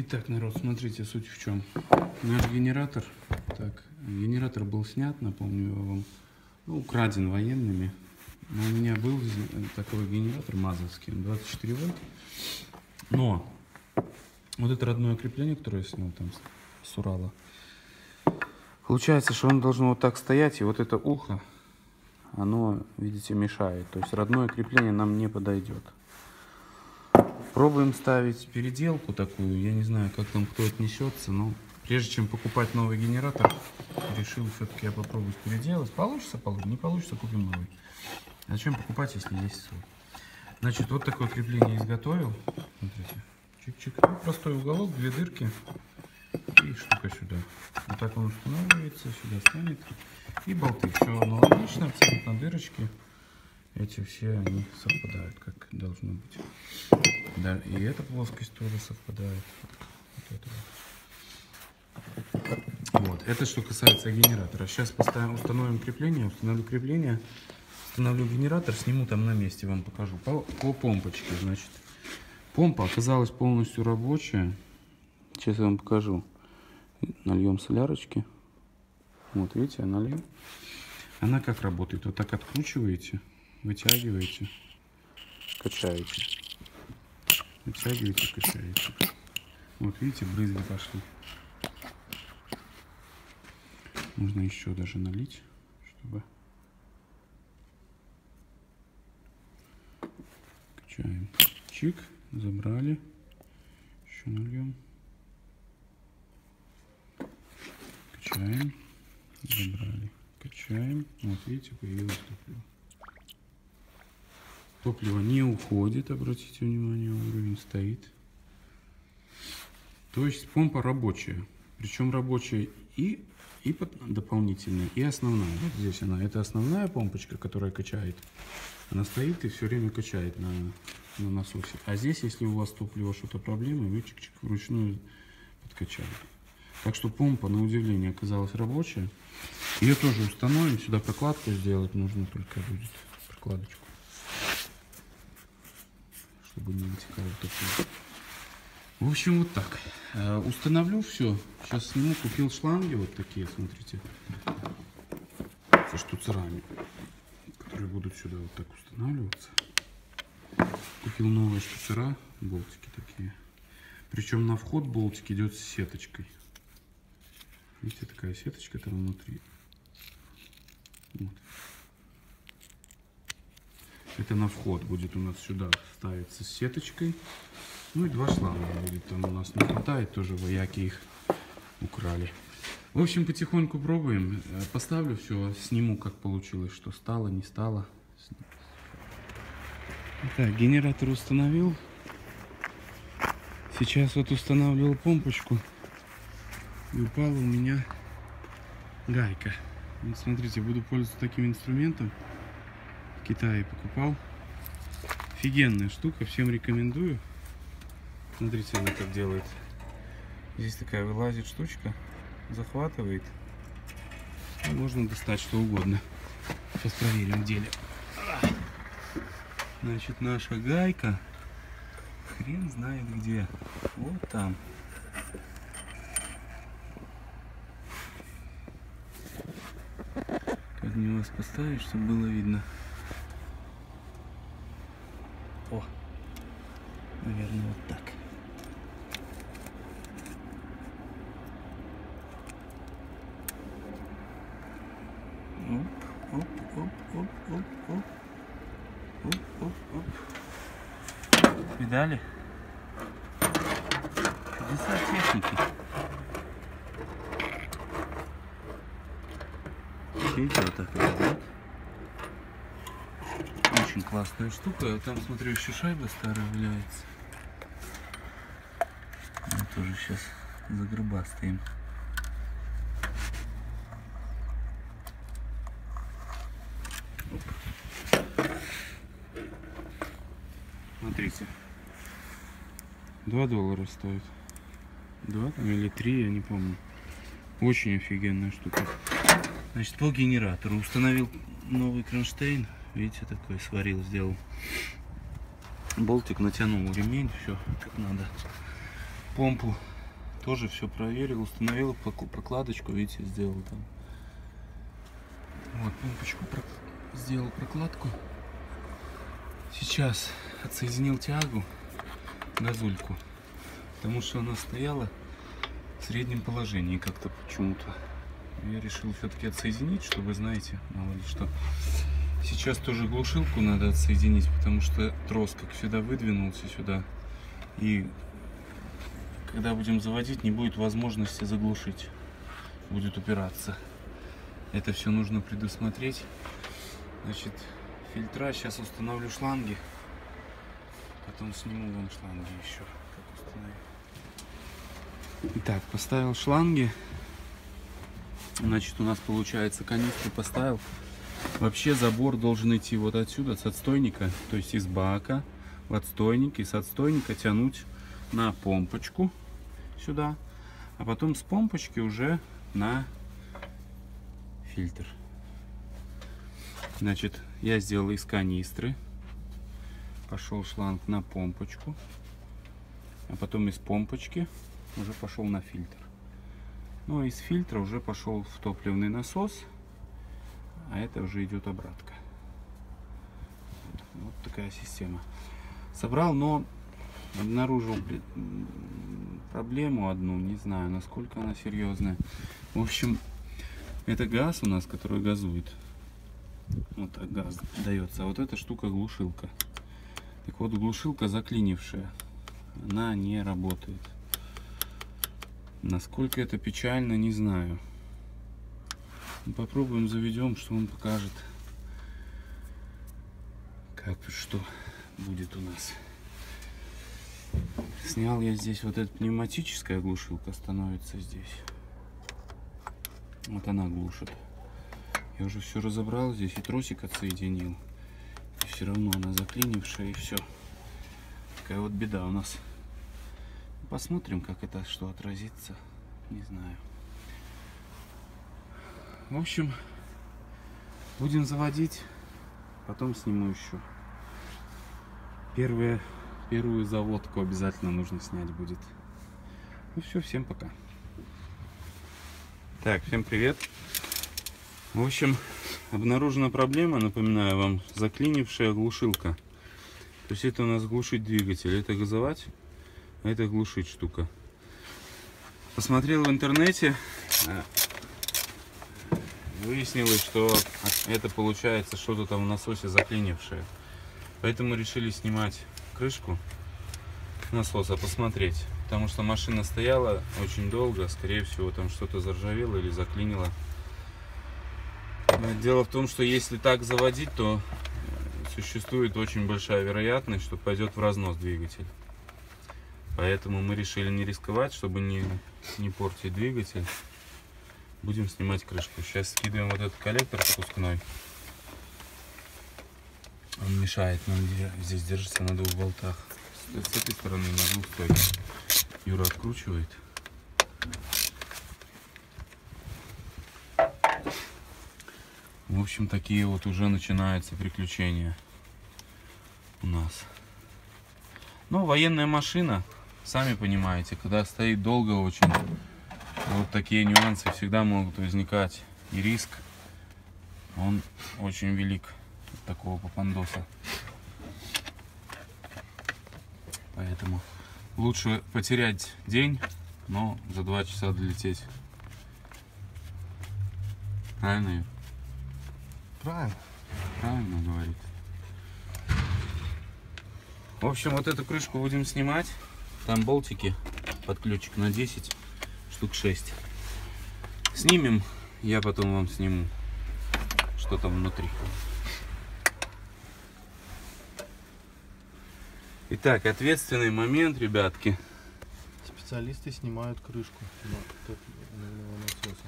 Итак, народ, смотрите, суть в чем. Наш генератор, так, генератор был снят, напомню вам, ну, украден военными. Но у меня был такой генератор мазовский, 24 вольт. Но вот это родное крепление, которое я снял там с Урала, получается, что оно должно вот так стоять, и вот это ухо, оно, видите, мешает. То есть родное крепление нам не подойдет. Пробуем ставить переделку такую. Я не знаю, как там кто отнесется, но прежде чем покупать новый генератор, решил все-таки я попробовать переделать. Получится, получится, не получится, купим новый. Зачем покупать, если есть свой? Значит, вот такое крепление изготовил. Смотрите. Чик-чик. Ну, простой уголок, две дырки и штука сюда. Вот так он устанавливается, сюда станет. И болты. Все аналогично, абсолютно дырочки эти все они совпадают, как должно быть. Да, и эта плоскость тоже совпадает. Вот это, вот. вот. это что касается генератора. Сейчас поставим, установим крепление, установлю крепление, установлю генератор, сниму там на месте, вам покажу. По, по помпочке, значит. Помпа оказалась полностью рабочая. Сейчас я вам покажу. Нальем солярочки. Вот, видите, я налил. Она как работает? Вот так откручиваете вытягиваете, качаете. Вытягиваете, качаете. Вот видите, брызги пошли. Можно еще даже налить, чтобы... Качаем. Чик, забрали. Еще нальем. Качаем. Забрали. Качаем. Вот видите, появилось топливо. Топливо не уходит, обратите внимание, уровень стоит. То есть помпа рабочая. Причем рабочая и, и дополнительная, и основная. Вот здесь она. Это основная помпочка, которая качает. Она стоит и все время качает на, на насосе. А здесь, если у вас топливо что-то проблемы, вы чик-чик вручную подкачали. Так что помпа, на удивление, оказалась рабочая. Ее тоже установим. Сюда прокладку сделать нужно только будет. Прокладочку чтобы не вытекало топливо. В общем, вот так. Э, установлю все. Сейчас сниму. Купил шланги вот такие, смотрите. Со штуцерами. Которые будут сюда вот так устанавливаться. Купил новые штуцера. Болтики такие. Причем на вход болтик идет с сеточкой. Видите, такая сеточка там внутри. Вот. Это на вход будет у нас сюда ставиться с сеточкой. Ну и два шланга будет. Там у нас не хватает, тоже вояки их украли. В общем, потихоньку пробуем. Э, поставлю все, сниму, как получилось, что стало, не стало. Так, генератор установил. Сейчас вот устанавливал помпочку. И упала у меня гайка. Вот смотрите, буду пользоваться таким инструментом. Китае покупал. Офигенная штука, всем рекомендую. Смотрите, она как делает. Здесь такая вылазит штучка, захватывает. И можно достать что угодно. Сейчас проверим в деле. Значит, наша гайка хрен знает где. Вот там. Как мне вас поставить, чтобы было видно. О, наверное, вот так. Оп, оп, оп, оп, оп, оп. Оп, оп, оп. Видали? Чудеса техники. Видите, вот так вот очень классная штука. Там, смотрю, еще шайба старая валяется. Мы тоже сейчас за гроба стоим. Смотрите. 2 доллара стоит. 2 там или 3, я не помню. Очень офигенная штука. Значит, по генератору установил новый кронштейн. Видите, такой сварил, сделал. Болтик натянул ремень, все как надо. помпу тоже все проверил, установил прокладочку, видите, сделал там. Вот, помпочку про... сделал прокладку. Сейчас отсоединил тягу, газульку, потому что она стояла в среднем положении как-то почему-то. Я решил все-таки отсоединить, чтобы, знаете, мало ли что. Сейчас тоже глушилку надо отсоединить, потому что трос, как всегда, выдвинулся сюда. И когда будем заводить, не будет возможности заглушить. Будет упираться. Это все нужно предусмотреть. Значит, фильтра сейчас установлю шланги. Потом сниму вам шланги еще. Как. Итак, поставил шланги. Значит, у нас получается канистру поставил. Вообще забор должен идти вот отсюда, с отстойника, то есть из бака в отстойник и с отстойника тянуть на помпочку сюда, а потом с помпочки уже на фильтр. Значит, я сделал из канистры, пошел шланг на помпочку, а потом из помпочки уже пошел на фильтр. Ну, а из фильтра уже пошел в топливный насос, а это уже идет обратка. Вот такая система. Собрал, но обнаружил проблему одну, не знаю, насколько она серьезная. В общем, это газ у нас, который газует. Вот так газ дается. А вот эта штука глушилка. Так вот, глушилка заклинившая. Она не работает. Насколько это печально, не знаю. Попробуем заведем, что он покажет. Как что будет у нас. Снял я здесь вот эта пневматическая глушилка становится здесь. Вот она глушит. Я уже все разобрал здесь и тросик отсоединил. И все равно она заклинившая и все. Такая вот беда у нас. Посмотрим, как это что отразится. Не знаю. В общем, будем заводить. Потом сниму еще. Первые, первую заводку обязательно нужно снять будет. Ну все, всем пока. Так, всем привет. В общем, обнаружена проблема, напоминаю вам, заклинившая глушилка. То есть это у нас глушить двигатель, это газовать это глушить штука. Посмотрел в интернете, э, выяснилось, что это получается что-то там в насосе заклинившее. Поэтому решили снимать крышку насоса, посмотреть. Потому что машина стояла очень долго, скорее всего там что-то заржавело или заклинило. Дело в том, что если так заводить, то существует очень большая вероятность, что пойдет в разнос двигатель. Поэтому мы решили не рисковать, чтобы не, не портить двигатель. Будем снимать крышку. Сейчас скидываем вот этот коллектор пропускной. Он мешает нам здесь держится на двух болтах. С этой стороны на двух стойках. Юра откручивает. В общем, такие вот уже начинаются приключения у нас. Но военная машина сами понимаете, когда стоит долго очень, вот такие нюансы всегда могут возникать. И риск, он очень велик от такого попандоса. Поэтому лучше потерять день, но за два часа долететь. Правильно? Правильно. Правильно говорит. В общем, вот эту крышку будем снимать. Там болтики под ключик на 10, штук 6. Снимем, я потом вам сниму, что там внутри. Итак, ответственный момент, ребятки. Специалисты снимают крышку насоса.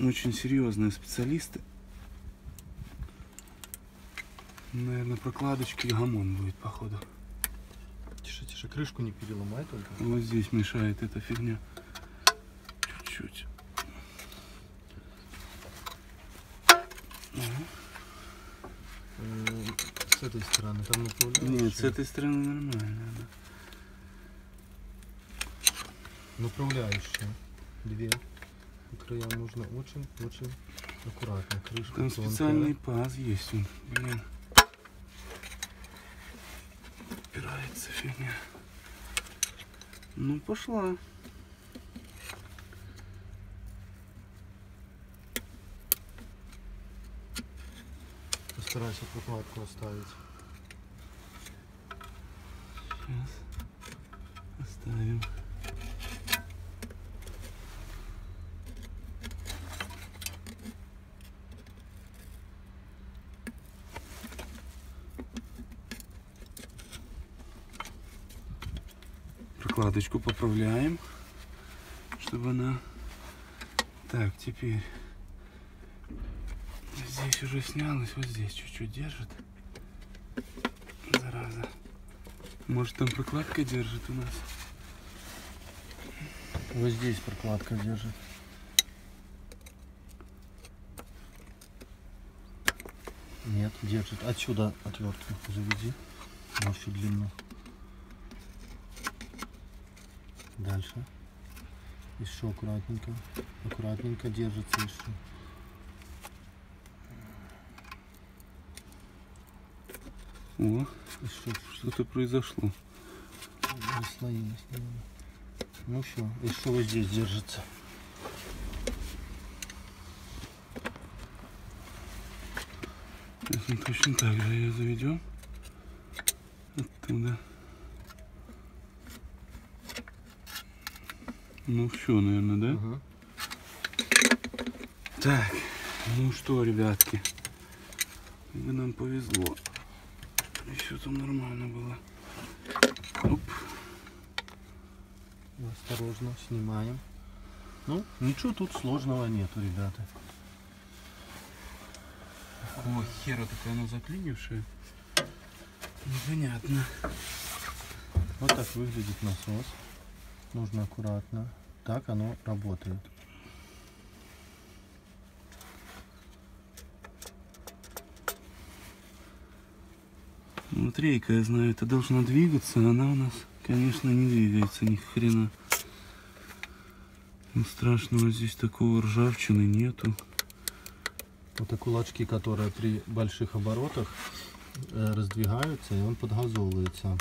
Очень серьезные специалисты. Наверное, прокладочки гамон будет, походу. Тише, тише, крышку не переломай только. Вот здесь мешает эта фигня. Чуть-чуть. с этой стороны, там направляющая. Нет, с этой стороны нормально. да. Направляющая. Две. По краям нужно очень-очень аккуратно. Крышка Там тонкая. специальный паз есть. Блин. Упирается фигня. Ну, пошла. Постарайся прокладку оставить. Сейчас оставим. Прокладочку поправляем, чтобы она... Так, теперь здесь уже снялась, вот здесь чуть-чуть держит. Зараза. Может там прокладка держит у нас? Вот здесь прокладка держит. Нет, держит. Отсюда отвертку заведи. На всю длину. Дальше. Еще аккуратненько. Аккуратненько держится еще. О, Еще что-то произошло. слоилось. Ну все, еще вот здесь держится. Сейчас мы точно так же ее заведем. Оттуда. Ну все, наверное, да? Ага. Так, ну что, ребятки, вы нам повезло. Еще там нормально было. Оп. Осторожно, снимаем. Ну, ничего тут сложного нету, ребята. О, хера такая она заклинившая. Непонятно. Вот так выглядит насос. Нужно аккуратно. Так оно работает. Вот рейка, я знаю, это должна двигаться, она у нас, конечно, не двигается ни хрена. Ну, страшного здесь такого ржавчины нету. Это кулачки, которые при больших оборотах э, раздвигаются, и он подгазовывается.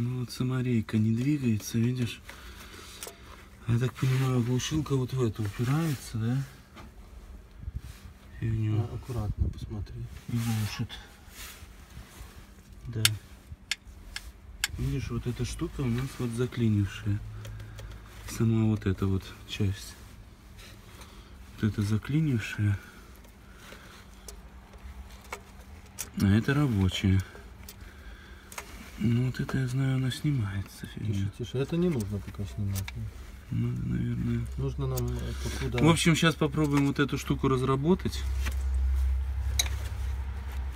Ну вот сама рейка не двигается, видишь? Я так понимаю, глушилка вот в эту упирается, да? Фигню. А, аккуратно, посмотри. И глушит. Да. Видишь, вот эта штука у нас вот заклинившая. Сама вот эта вот часть. Вот это заклинившая. А это рабочая. Ну вот это я знаю, она снимается. Тише, Фигня. тише. Это не нужно пока снимать. Надо, наверное. Нужно нам покуда... В общем, сейчас попробуем вот эту штуку разработать.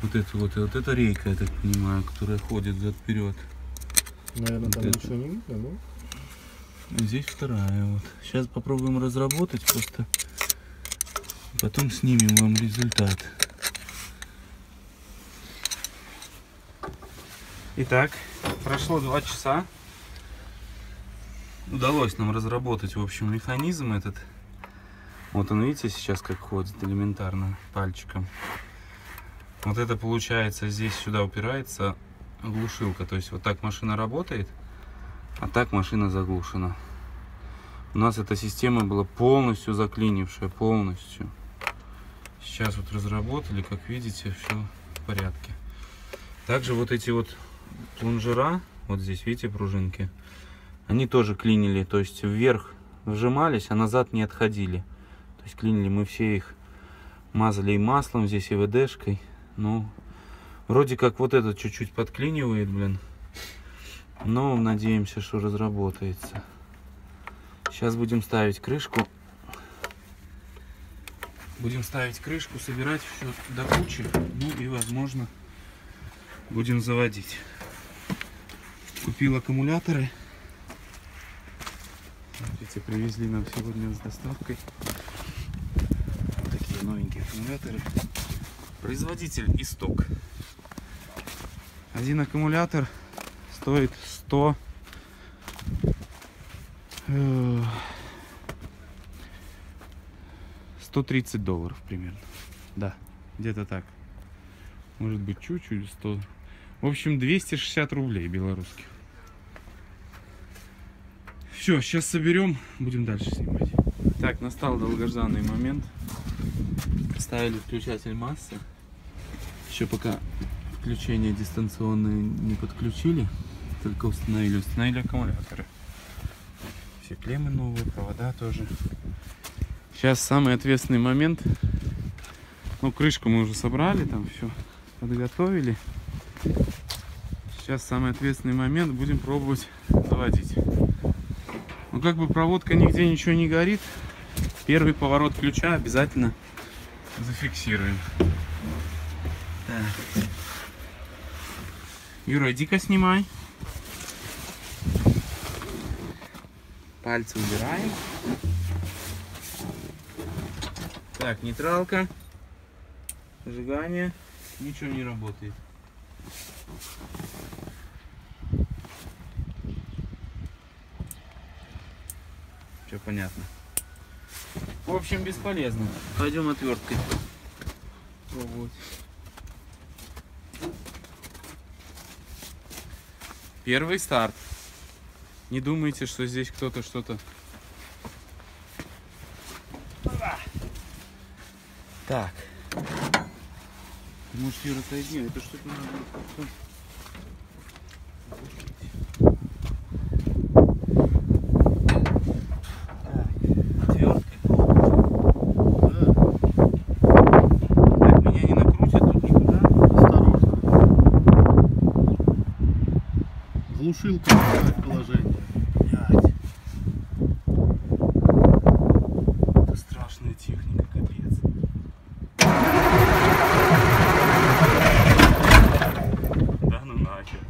Вот эту вот, вот эта рейка, я так понимаю, которая ходит зад вперед. Наверное, там вот это. ничего не видно, ну? Здесь вторая вот. Сейчас попробуем разработать просто. Потом снимем вам результат. Итак, прошло два часа. Удалось нам разработать, в общем, механизм этот. Вот он, видите, сейчас как ходит элементарно пальчиком. Вот это получается, здесь сюда упирается глушилка. То есть вот так машина работает, а так машина заглушена. У нас эта система была полностью заклинившая, полностью. Сейчас вот разработали, как видите, все в порядке. Также вот эти вот плунжера, вот здесь, видите, пружинки, они тоже клинили, то есть вверх вжимались, а назад не отходили. То есть клинили мы все их, мазали и маслом здесь, и ВДшкой. Ну, вроде как вот этот чуть-чуть подклинивает, блин. Но надеемся, что разработается. Сейчас будем ставить крышку. Будем ставить крышку, собирать все до кучи. Ну и, возможно, будем заводить. Купил аккумуляторы. Видите, привезли нам сегодня с доставкой. новенькие аккумуляторы. Производитель Исток. Один аккумулятор стоит 100 э, 130 долларов примерно. Да, где-то так. Может быть чуть-чуть 100. В общем, 260 рублей белорусских. Все, сейчас соберем, будем дальше снимать. Так, настал долгожданный момент. Ставили включатель массы. Еще пока включение дистанционное не подключили, только установили, установили аккумуляторы. Все клеммы новые, провода тоже. Сейчас самый ответственный момент. Ну, крышку мы уже собрали, там все подготовили. Сейчас самый ответственный момент, будем пробовать заводить. Ну, как бы проводка нигде ничего не горит. Первый поворот ключа обязательно зафиксируем. Так. Юра, иди-ка снимай. Пальцы убираем. Так, нейтралка. Зажигание. Ничего не работает. Понятно. В общем, бесполезно. Пойдем отверткой пробовать. Первый старт. Не думайте, что здесь кто-то что-то... Так. Может, Юра, отойди, это что-то надо как-то... Отверткой Да, Так, меня не накрутят тут никуда. осторожно. Глушилку в положение. Блядь. Это страшная техника, капец. Да ну нахер.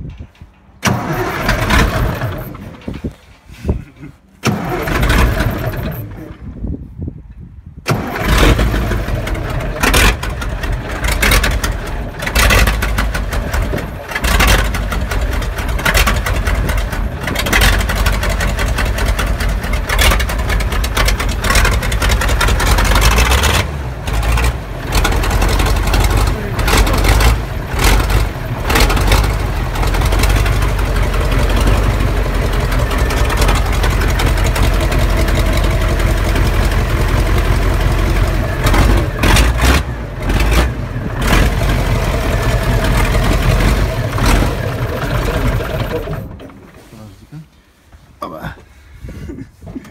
Подожди-ка.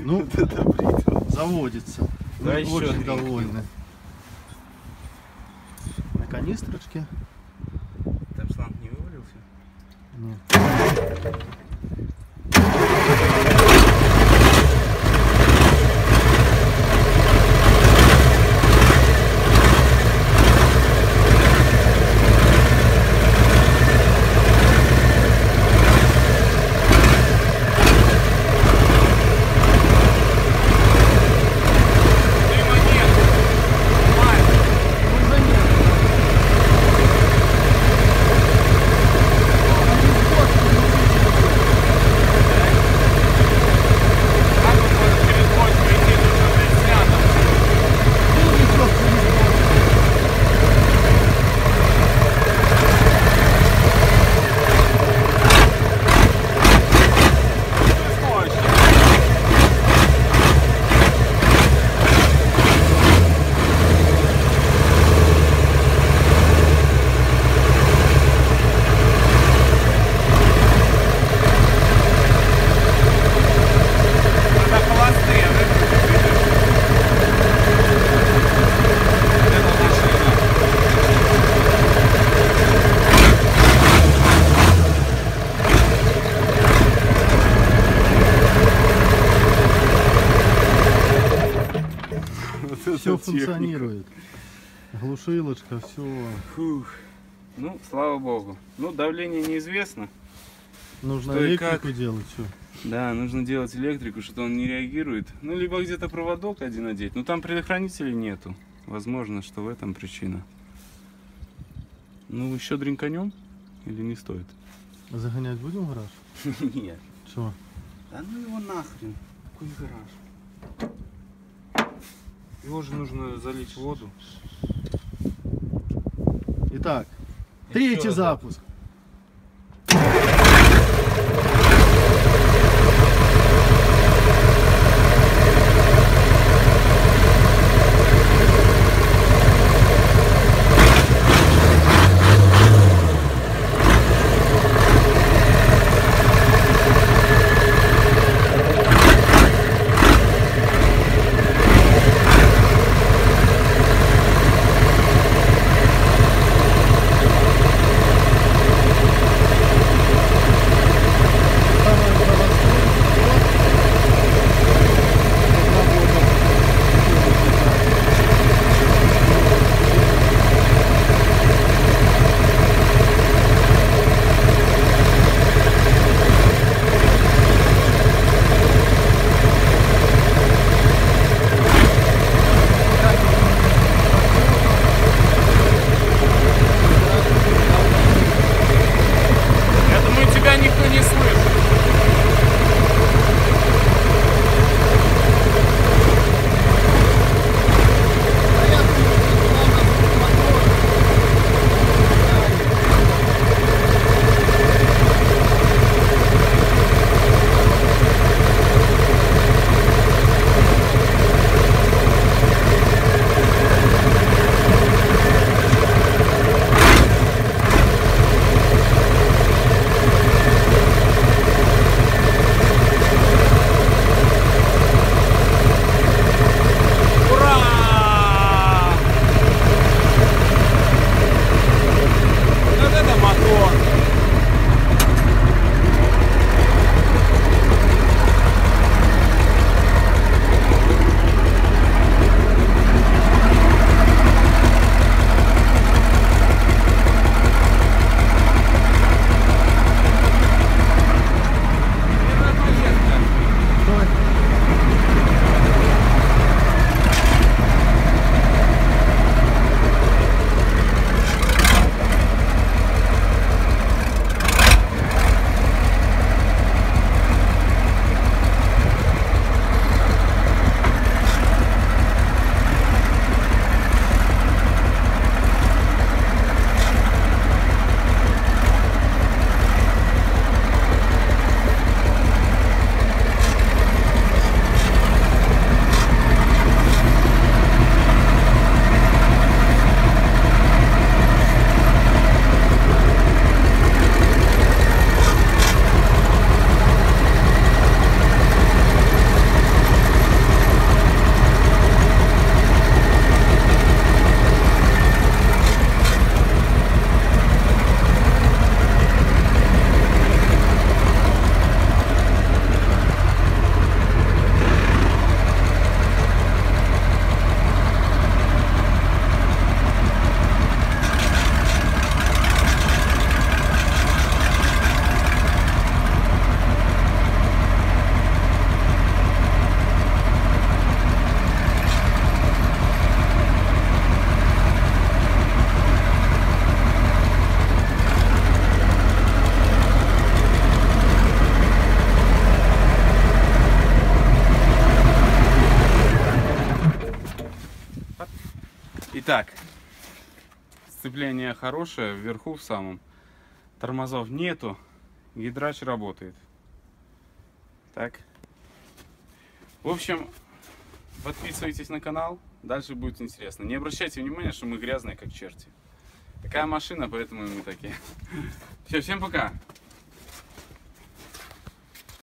Ну, заводится. Да Мы еще очень три. довольны. На канистрочке? Там шланг не вывалился? Нет. Все. Фух. Ну, слава богу. Ну, давление неизвестно. Нужно Что электрику как? делать все. Да, нужно делать электрику, что-то он не реагирует. Ну, либо где-то проводок один одеть. Ну, там предохранителей нету. Возможно, что в этом причина. Ну, еще дринканем? Или не стоит? Загонять будем в гараж? Нет. Что? Да ну его нахрен. Какой гараж? Его же нужно залить воду. Итак, третий запуск. Сцепление хорошее, вверху в самом. Тормозов нету, гидрач работает. Так. В общем, подписывайтесь на канал, дальше будет интересно. Не обращайте внимания, что мы грязные как черти. Такая машина, поэтому мы такие. Все, всем пока.